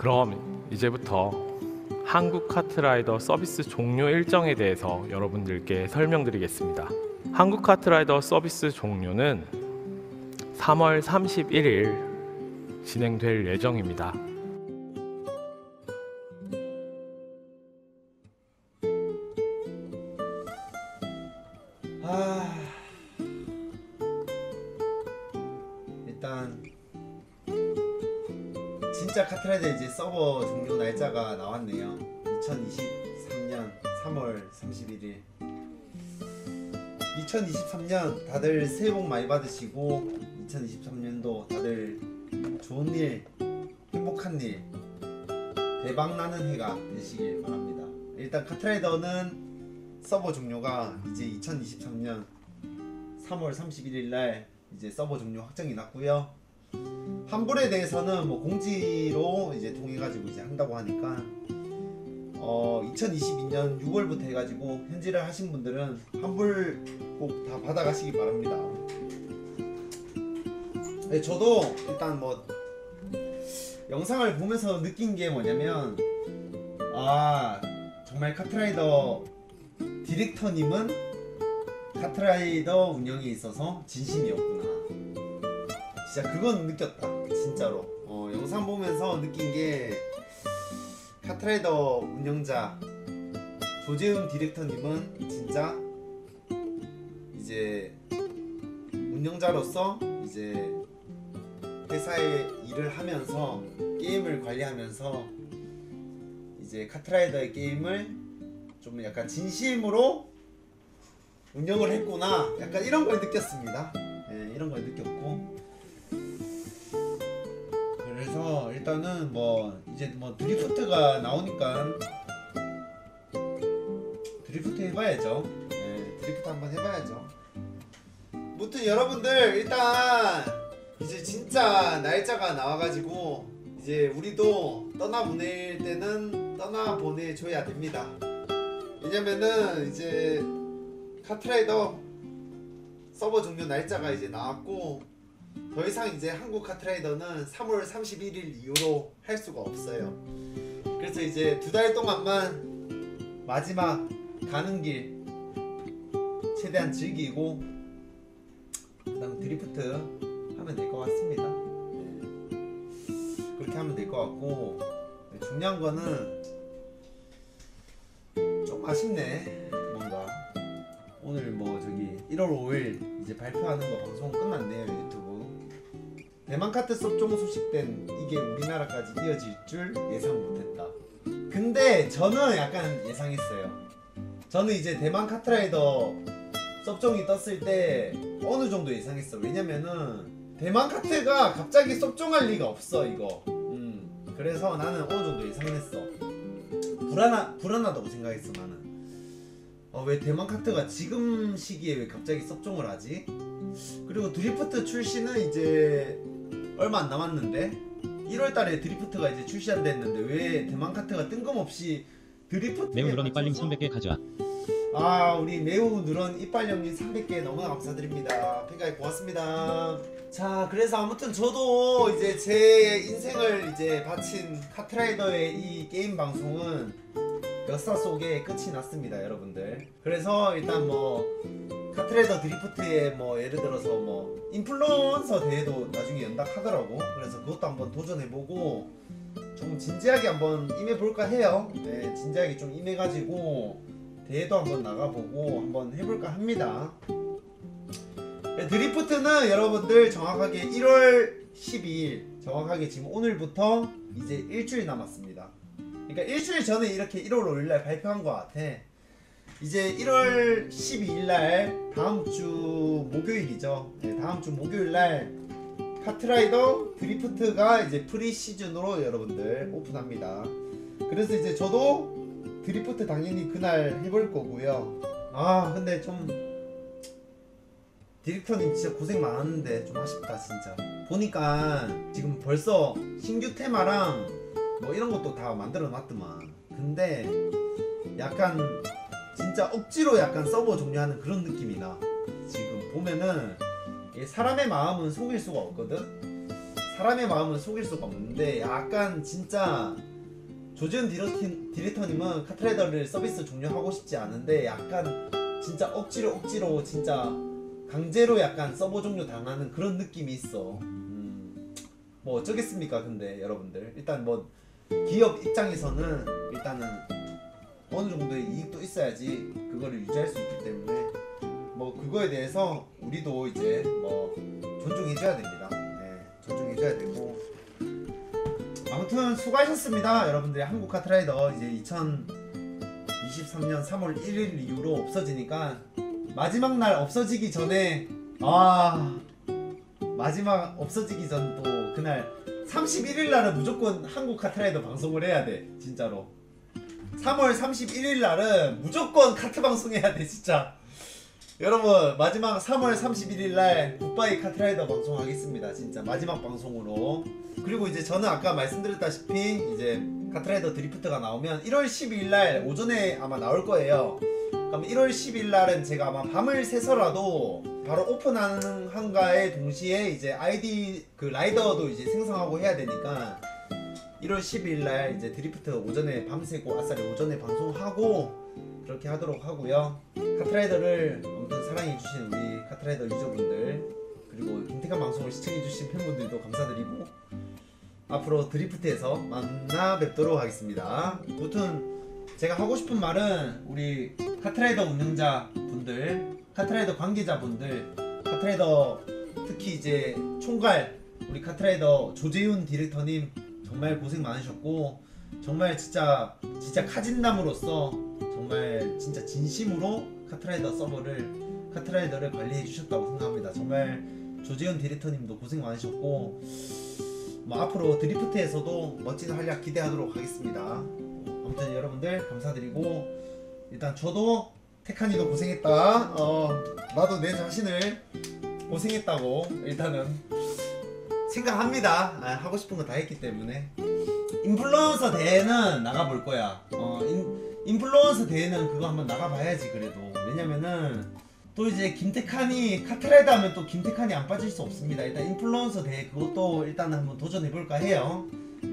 그럼 이제부터 한국 카트라이더 서비스 종료 일정에 대해서 여러분들께 설명드리겠습니다. 한국 카트라이더 서비스 종료는 3월 31일 진행될 예정입니다. 아 진짜 카트라이더 이제 서버 종료 날짜가 나왔네요. 2023년 3월 31일 2023년 다들 새해 복 많이 받으시고 2023년도 다들 좋은 일 행복한 일 대박 나는 해가 되시길 바랍니다. 일단 카트라이더는 서버 종료가 이제 2023년 3월 31일 날 이제 서버 종료 확정이 났고요. 환불에 대해서는 뭐 공지로 이제 통해 가지고 이제 한다고 하니까 어 2022년 6월부터 해 가지고 현질을 하신 분들은 환불 꼭 다 받아 가시기 바랍니다. 네, 저도 일단 뭐 영상을 보면서 느낀 게 뭐냐면 아 정말 카트라이더 디렉터님은 카트라이더 운영에 있어서 진심이었구나. 진짜 그건 느꼈다. 진짜로. 어, 영상 보면서 느낀 게 카트라이더 운영자 조재훈 디렉터님은 진짜 이제 운영자로서 이제 회사에 일을 하면서 게임을 관리하면서 이제 카트라이더의 게임을 좀 약간 진심으로 운영을 했구나 약간 이런 걸 느꼈습니다 예, 이런 걸 느꼈고 그래서 일단은 뭐 이제 뭐 드리프트가 나오니까 드리프트 해봐야죠. 예, 드리프트 한번 해봐야죠. 무튼 여러분들 일단 이제 진짜 날짜가 나와가지고 이제 우리도 떠나보낼 때는 떠나보내줘야 됩니다. 왜냐면은 이제 카트라이더 서버 종료 날짜가 이제 나왔고 더 이상 이제 한국 카트라이더는 3월 31일 이후로 할 수가 없어요. 그래서 이제 두 달 동안만 마지막 가는 길 최대한 즐기고 그다음 드리프트 하면 될 것 같습니다. 네. 그렇게 하면 될 것 같고 네, 중요한 거는 좀 아쉽네 뭔가 오늘 뭐 저기 1월 5일 이제 발표하는 거 방송 끝났네요 대만 카트 섭종 소식된 이게 우리나라까지 이어질 줄 예상 못했다. 근데 저는 약간 예상했어요. 저는 이제 대만 카트라이더 섭종이 떴을 때 어느 정도 예상했어. 왜냐면은 대만 카트가 갑자기 섭종할 리가 없어 이거. 음 그래서 나는 어느 정도 예상했어. 불안하, 불안하다고 생각했어 나는. 어, 왜 대만 카트가 지금 시기에 왜 갑자기 섭종을 하지? 그리고 드리프트 출시는 이제 얼마 안 남았는데 1월달에 드리프트가 이제 출시한댔는데 왜 대만 카트가 뜬금없이 드리프트 매우 누런 이빨님 300개 가져와. 아 우리 매우 누런 이빨형님 300개 너무나 감사드립니다. 팬가입 고맙습니다. 자 그래서 아무튼 저도 이제 제 인생을 이제 바친 카트라이더의 이 게임 방송은 역사 속에 끝이 났습니다 여러분들. 그래서 일단 뭐 카트라이더 드리프트에 뭐 예를 들어서 뭐 인플루언서 대회도 나중에 연락하더라고. 그래서 그것도 한번 도전해보고 좀 진지하게 한번 임해볼까 해요. 네 진지하게 좀 임해가지고 대회도 한번 나가보고 한번 해볼까 합니다. 네, 드리프트는 여러분들 정확하게 1월 12일 정확하게 지금 오늘부터 이제 일주일 남았습니다 그러니까 일주일 전에 이렇게 1월 5일날 발표한 것 같아. 이제 1월 12일날 다음 주 목요일이죠. 네, 다음 주 목요일날 카트라이더 드리프트가 이제 pre season으로 여러분들 오픈합니다. 그래서 이제 저도 드리프트 당연히 그날 해볼 거고요. 아 근데 좀 디렉터님 진짜 고생 많았는데 좀 아쉽다 진짜. 보니까 지금 벌써 신규 테마랑 뭐 이런 것도 다 만들어 놨더만. 근데 약간 진짜 억지로 약간 서버 종료하는 그런 느낌이 나 지금 보면은 사람의 마음은 속일 수가 없거든? 사람의 마음은 속일 수가 없는데 약간 진짜 조지은 디레터, 디레터님은 카트라이더를 서비스 종료하고 싶지 않은데 약간 진짜 억지로 억지로 진짜 강제로 약간 서버 종료 당하는 그런 느낌이 있어. 음, 뭐 어쩌겠습니까, 근데 여러분들? 일단 뭐 기업 입장에서는 일단은 어느 정도의 이익도 있어야지 그거를 유지할 수 있기 때문에 뭐 그거에 대해서 우리도 이제 뭐 존중해줘야 됩니다. 네, 존중해줘야 되고 아무튼 수고하셨습니다, 여러분들. 한국 카트라이더 이제 2023년 3월 1일 이후로 없어지니까 마지막 날 없어지기 전에 아 마지막 없어지기 전 또 그날 31일 날은 무조건 한국 카트라이더 방송을 해야 돼 진짜로. 3월 31일 날은 무조건 카트 방송해야 돼 진짜. 여러분 마지막 3월 31일 날 굿바이 카트라이더 방송하겠습니다 진짜. 마지막 방송으로. 그리고 이제 저는 아까 말씀드렸다시피 이제 카트라이더 드리프트가 나오면 1월 12일 날 오전에 아마 나올 거예요 그럼 1월 10일 날은 제가 아마 밤을 새서라도 바로 오픈하는 것과 동시에 이제 아이디 그 라이더도 이제 생성하고 해야 되니까 1월 10일 날 이제 드리프트 오전에 밤새고 아싸리 오전에 방송하고 그렇게 하도록 하고요. 카트라이더를 아무튼 사랑해 주신 우리 카트라이더 유저분들 그리고 김택환 방송을 시청해 주신 팬분들도 감사드리고 앞으로 드리프트에서 만나 뵙도록 하겠습니다. 아무튼 제가 하고 싶은 말은 우리 카트라이더 운영자 분들, 카트라이더 관계자 분들, 카트라이더 특히 이제 총괄 우리 카트라이더 조재훈 디렉터님 정말 고생 많으셨고 정말 진짜 진짜 카진남으로서 정말 진짜 진심으로 카트라이더 서버를 카트라이더를 관리해 주셨다고 생각합니다. 정말 조재훈 디렉터님도 고생 많으셨고 뭐 앞으로 드리프트에서도 멋진 활약 기대하도록 하겠습니다. 아무튼 여러분들 감사드리고 일단 저도 테카니도 고생했다. 어 나도 내 자신을 고생했다고 일단은 생각합니다. 아, 하고 싶은 거 다 했기 때문에 인플루언서 대회는 나가볼 거야. 어 인, 인플루언서 대회는 그거 한번 나가봐야지 그래도 왜냐면은 또 이제 김태칸이 카트라이더 하면 또 김태칸이 안 빠질 수 없습니다. 일단 인플루언서 대회 그것도 일단 한번 도전해볼까 해요.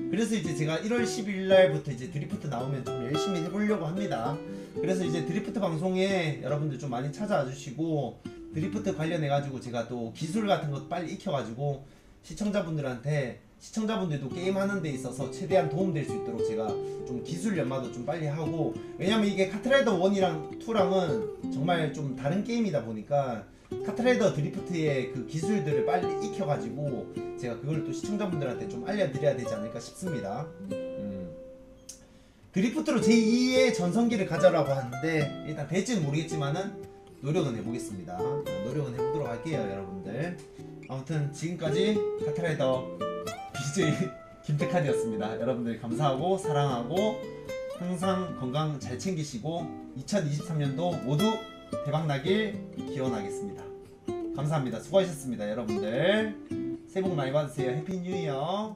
그래서 이제 제가 1월 10일 날부터 이제 드리프트 나오면 좀 열심히 해보려고 합니다. 그래서 이제 드리프트 방송에 여러분들 좀 많이 찾아와 주시고 드리프트 관련해 가지고 제가 또 기술 같은 것 빨리 익혀 가지고 시청자분들한테 시청자분들도 게임 하는 데 있어서 최대한 도움될 수 있도록 제가 좀 기술 연마도 좀 빨리 하고 왜냐면 이게 카트라이더 1이랑 2랑은 정말 좀 다른 게임이다 보니까 카트라이더 드리프트의 그 기술들을 빨리 익혀가지고 제가 그걸 또 시청자분들한테 좀 알려드려야 되지 않을까 싶습니다. 음. 드리프트로 제2의 전성기를 가져라고 하는데 일단 될지는 모르겠지만은 노력은 해보겠습니다. 어, 노력은 해보도록 할게요, 여러분들. 아무튼 지금까지 카트라이더 BJ 김택환이었습니다. 여러분들 감사하고 사랑하고 항상 건강 잘 챙기시고 2023년도 모두 대박 나길 기원하겠습니다. 감사합니다. 수고하셨습니다, 여러분들. 새해 복 많이 받으세요. Happy New Year.